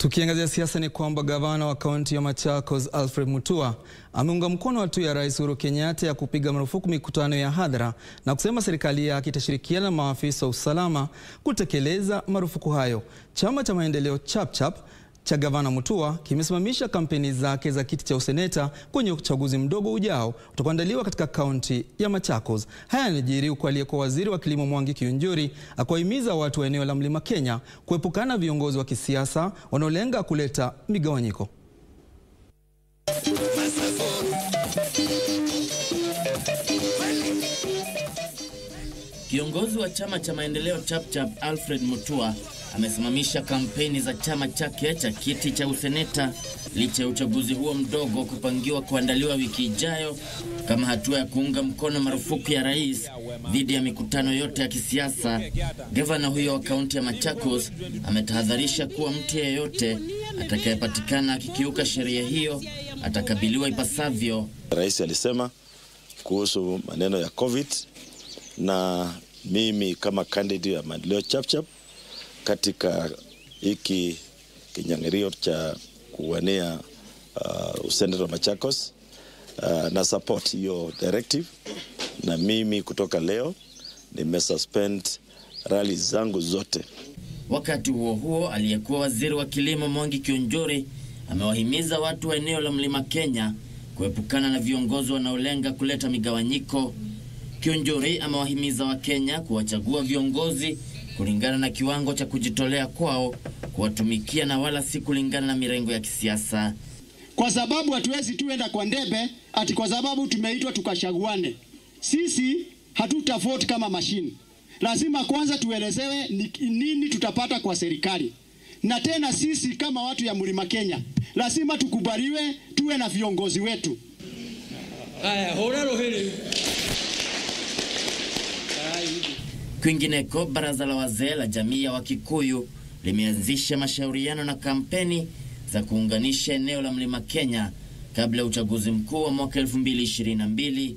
Tukiangazia siasa ni kwamba gavana wa kaunti ya Machakos Alfred Mutua ameunga mkono hatua ya Rais Uhuru Kenyatta ya kupiga marufuku mikutano ya hadhara na kusema serikali yake itashirikiana na maafisa wa usalama kutekeleza marufuku hayo. Chama cha maendeleo Chapchap cha gavana Mutua kimesimamisha kampeni zake za kiti cha useneta kwenye uchaguzi mdogo ujao utakaoandaliwa katika kaunti ya Machakos. Haya yanajiri huku aliyekuwa waziri wa kilimo Mwangi Kiunjuri akiwahimiza watu wa eneo la Mlima Kenya kuepukana na viongozi wa kisiasa wanaolenga kuleta migawanyiko. Kiongozi wa chama cha maendeleo Chapchap Alfred Mutua amesimamisha kampeni za chama chake cha kiti cha useneta licha ya uchaguzi huo mdogo kupangiwa kuandaliwa wiki ijayo kama hatua ya kuunga mkono marufuku ya rais dhidi ya mikutano yote ya kisiasa. Gavana huyo wa kaunti ya Machakos ametahadharisha kuwa mtu yeyote atakayepatikana akikiuka sheria hiyo atakabiliwa ipasavyo. Rais alisema kuhusu maneno ya COVID na mimi kama candidate ya maendeleo Chapchap katika hiki kinyangirio cha kuwania uh, useneta wa Machakos uh, na support hiyo directive, na mimi kutoka leo nimesuspend rali zangu zote. Wakati huo huo, aliyekuwa waziri wa kilimo Mwangi kionjori amewahimiza watu wa eneo la Mlima Kenya kuepukana na viongozi wanaolenga kuleta migawanyiko. kionjori amewahimiza Wakenya kuwachagua viongozi kulingana na kiwango cha kujitolea kwao kuwatumikia na wala si kulingana na mirengo ya kisiasa. Kwa sababu hatuwezi tuenda kwa ndebe ati kwa sababu tumeitwa tukashaguane. Sisi hatutafoti kama mashini. Lazima kwanza tuelezewe ni nini tutapata kwa serikali, na tena sisi kama watu ya Mlima Kenya lazima tukubaliwe, tuwe na viongozi wetu. Aya, hora. Kwingineko, baraza la wazee la jamii ya Wakikuyu limeanzisha mashauriano na kampeni za kuunganisha eneo la Mlima Kenya kabla ya uchaguzi mkuu wa mwaka 2022.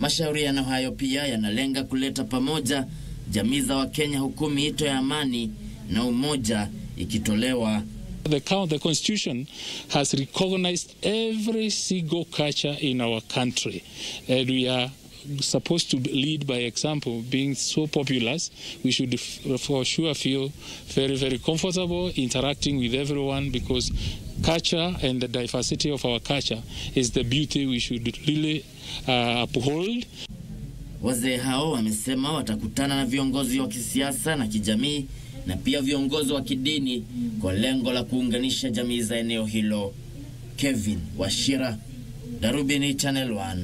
Mashauriano hayo pia yanalenga kuleta pamoja jamii za Wakenya huku miito ya amani na umoja ikitolewa. The, the constitution has recognized every single culture in our country and we are supposed to lead by example being so populous we should for sure feel very very comfortable interacting with everyone because culture and the diversity of our culture is the beauty we should really uh, uphold Wazee hao wamesema watakutana na viongozi wa kisiasa na kijamii na pia viongozi wa kidini kwa lengo la kuunganisha jamii za eneo hilo. Kevin Washira, Darubini Channel 1.